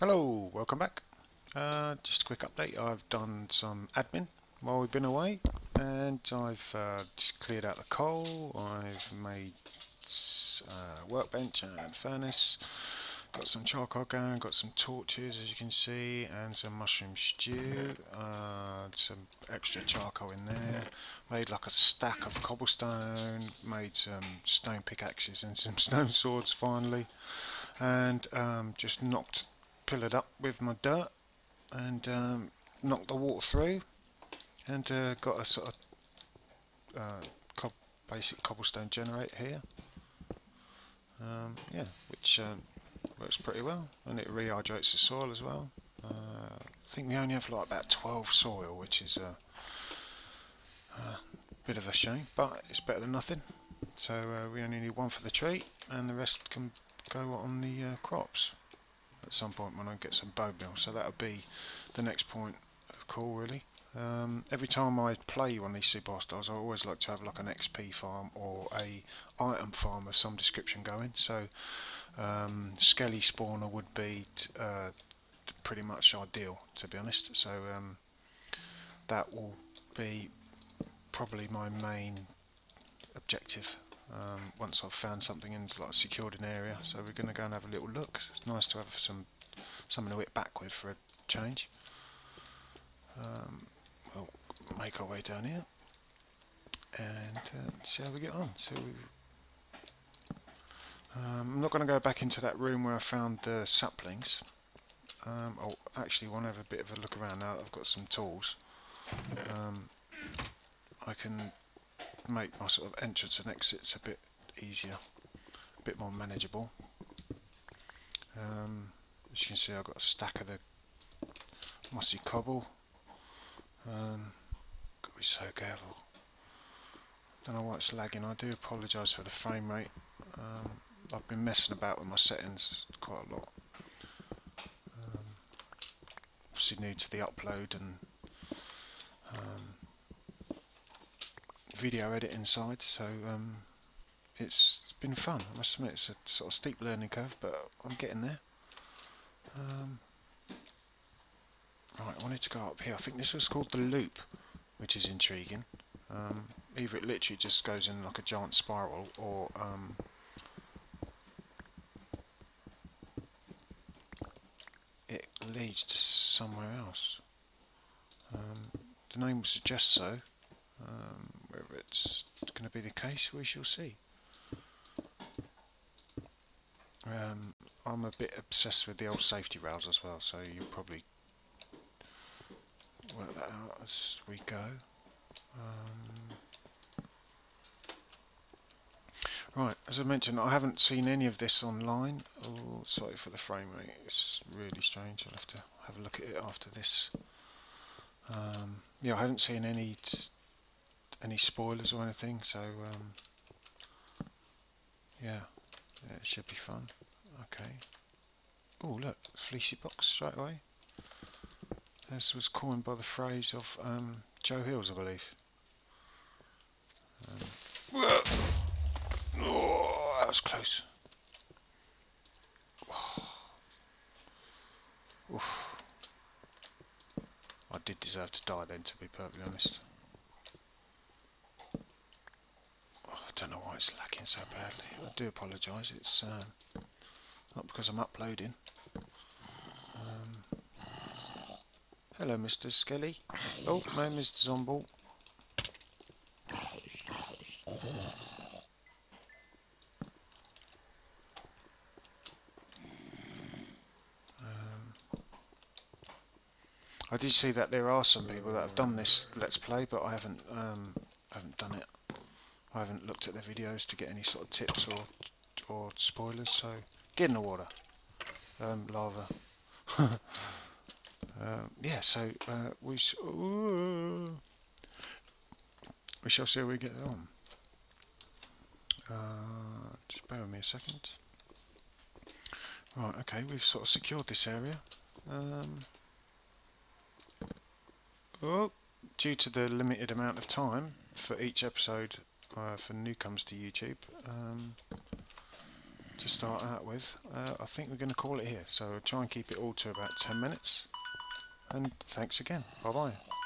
Hello, welcome back. Uh, just a quick update. I've done some admin while we've been away, and I've uh, just cleared out the coal. I've made uh, workbench and furnace. Got some charcoal going. Got some torches, as you can see, and some mushroom stew. Uh, some extra charcoal in there. Made like a stack of cobblestone. Made some stone pickaxes and some stone swords finally, and um, just knocked pillared up with my dirt and um, knocked the water through and uh, got a sort of uh, basic cobblestone generator here. Um, yeah which um, works pretty well and it rehydrates the soil as well. Uh, I think we only have like about 12 soil which is a, a bit of a shame but it's better than nothing. So uh, we only need one for the tree and the rest can go on the uh, crops at some point when I get some bone meal. So that'll be the next point of call really. Um, every time I play one of these super stars, I always like to have like an XP farm or a item farm of some description going. So um, Skelly spawner would be uh, pretty much ideal to be honest. So um, that will be probably my main objective um, once I've found something and like secured an area. So we're going to go and have a little look. It's nice to have some something to whip back with for a change. Um, we'll make our way down here and uh, see how we get on. So um, I'm not going to go back into that room where I found the saplings. Um, oh, actually want to have a bit of a look around now that I've got some tools. Um, I can make my sort of entrance and exits a bit easier, a bit more manageable. Um, as you can see I've got a stack of the mossy cobble. Um, got to be so careful. Don't know why it's lagging. I do apologise for the frame rate. Um, I've been messing about with my settings quite a lot. Um, obviously new to the upload and um, video editing side, so um, it's been fun. I must admit, it's a sort of steep learning curve, but I'm getting there. Um, right, I wanted to go up here. I think this was called the loop, which is intriguing. Um, either it literally just goes in like a giant spiral, or um, it leads to somewhere else. Um, the name suggests so. It's going to be the case, we shall see. Um, I'm a bit obsessed with the old safety rails as well, so you'll probably work that out as we go. Um, right, as I mentioned, I haven't seen any of this online. Oh, sorry for the frame rate, it's really strange. I'll have to have a look at it after this. Um, yeah, I haven't seen any any spoilers or anything, so um, yeah, yeah, it should be fun. Okay. Oh look, fleecy box straight away. This was coined by the phrase of um, Joe Hills, I believe. Um, oh, that was close. I did deserve to die then, to be perfectly honest. don't know why so badly. I do apologise. It's uh, not because I'm uploading. Um, hello, Mr. Skelly. Oh, no, Mr. Zomball. Um, I did see that there are some people that have done this Let's Play, but I haven't um, haven't done it. I haven't looked at their videos to get any sort of tips or or spoilers, so get in the water. Um, lava. um, yeah, so uh, we, sh we shall see how we get on. Uh, just bear with me a second. Right, okay, we've sort of secured this area. Um, oh, due to the limited amount of time for each episode uh, for newcomers to YouTube. Um, to start out with, uh, I think we're going to call it here. So try and keep it all to about 10 minutes. And thanks again. Bye bye.